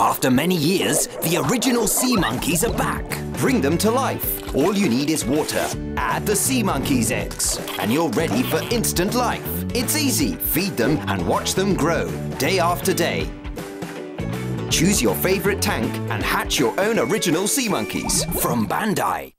After many years, the original sea monkeys are back. Bring them to life. All you need is water. Add the sea monkeys' eggs, and you're ready for instant life. It's easy. Feed them and watch them grow, day after day. Choose your favorite tank and hatch your own original sea monkeys from Bandai.